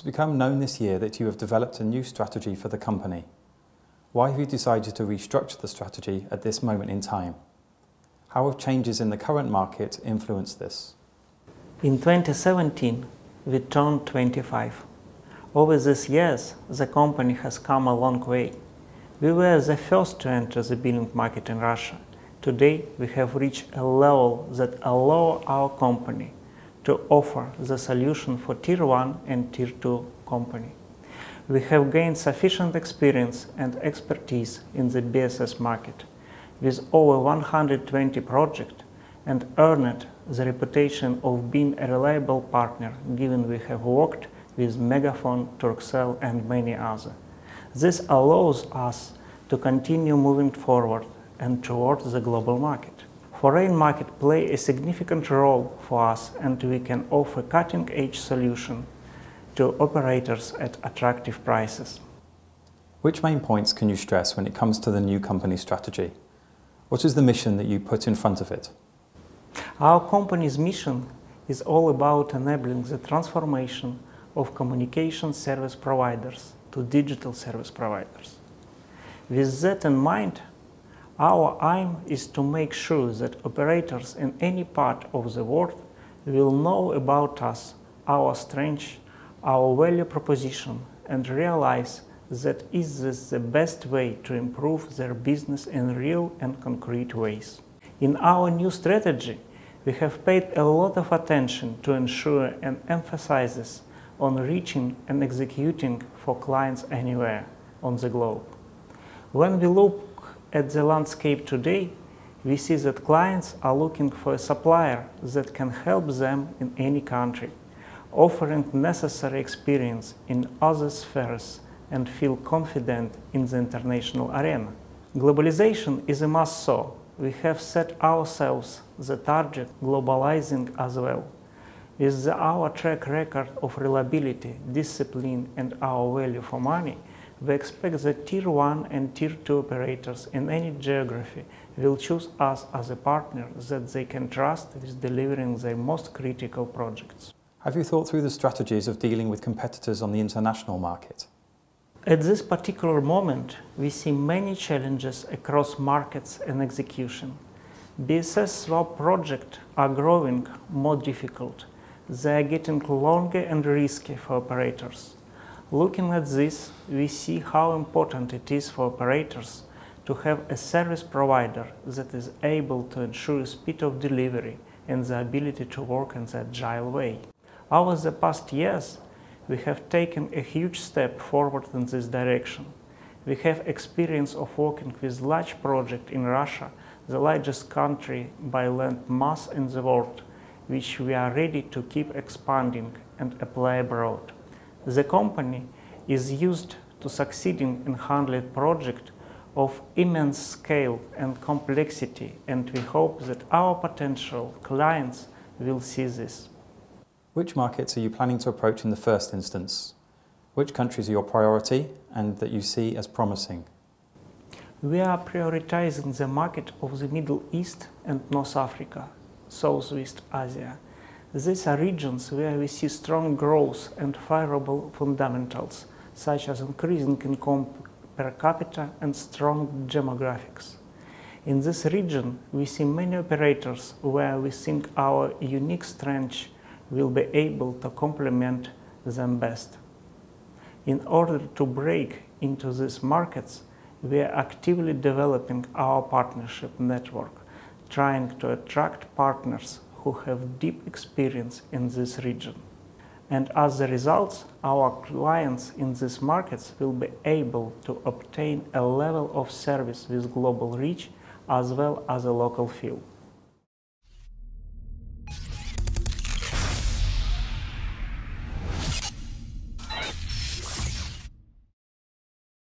It's become known this year that you have developed a new strategy for the company. Why have you decided to restructure the strategy at this moment in time? How have changes in the current market influenced this? In 2017, we turned 25. Over these years, the company has come a long way. We were the first to enter the billing market in Russia. Today, we have reached a level that allows our company to offer the solution for Tier 1 and Tier 2 company. We have gained sufficient experience and expertise in the BSS market with over 120 projects and earned the reputation of being a reliable partner given we have worked with Megafon, Turkcell and many others. This allows us to continue moving forward and towards the global market. Foreign market play a significant role for us and we can offer cutting-edge solution to operators at attractive prices. Which main points can you stress when it comes to the new company strategy? What is the mission that you put in front of it? Our company's mission is all about enabling the transformation of communication service providers to digital service providers. With that in mind, our aim is to make sure that operators in any part of the world will know about us, our strength, our value proposition, and realize that is this the best way to improve their business in real and concrete ways. In our new strategy, we have paid a lot of attention to ensure and emphasizes on reaching and executing for clients anywhere on the globe. When we look at the landscape today, we see that clients are looking for a supplier that can help them in any country, offering necessary experience in other spheres and feel confident in the international arena. Globalization is a must so. We have set ourselves the target globalizing as well. With our track record of reliability, discipline and our value for money, we expect that Tier 1 and Tier 2 operators in any geography will choose us as a partner that they can trust with delivering their most critical projects. Have you thought through the strategies of dealing with competitors on the international market? At this particular moment, we see many challenges across markets and execution. BSS swap projects are growing more difficult. They are getting longer and risky for operators. Looking at this, we see how important it is for operators to have a service provider that is able to ensure speed of delivery and the ability to work in the agile way. Over the past years, we have taken a huge step forward in this direction. We have experience of working with large projects in Russia, the largest country by land mass in the world, which we are ready to keep expanding and apply abroad. The company is used to succeeding in handling projects of immense scale and complexity, and we hope that our potential clients will see this. Which markets are you planning to approach in the first instance? Which countries are your priority and that you see as promising? We are prioritizing the market of the Middle East and North Africa, Southeast Asia, these are regions where we see strong growth and favorable fundamentals, such as increasing income per capita and strong demographics. In this region, we see many operators where we think our unique strength will be able to complement them best. In order to break into these markets, we are actively developing our partnership network, trying to attract partners who have deep experience in this region. And as a result, our clients in these markets will be able to obtain a level of service with global reach as well as a local feel.